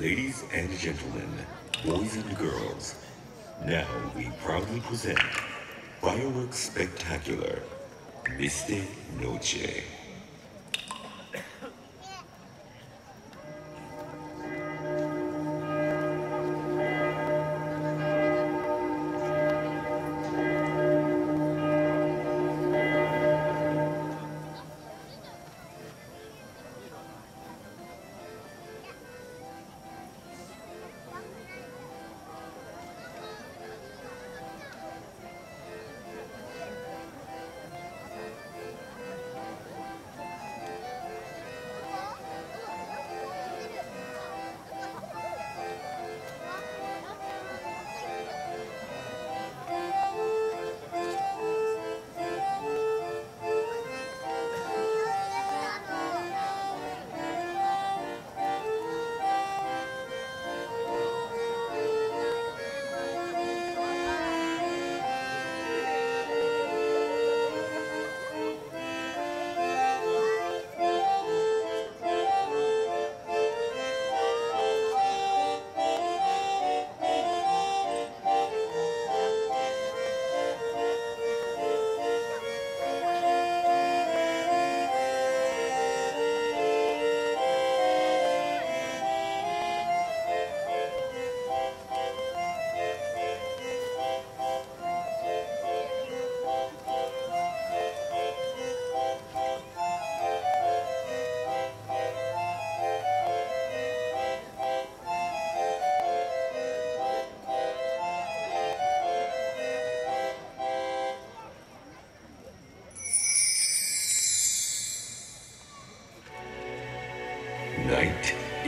Ladies and gentlemen, boys and girls, now we proudly present Fireworks Spectacular, Mystere Noche.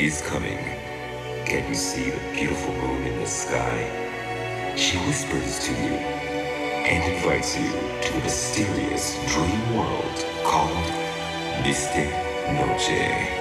Is coming. Can you see the beautiful moon in the sky? She whispers to you and invites you to the mysterious dream world called Mystere Noche.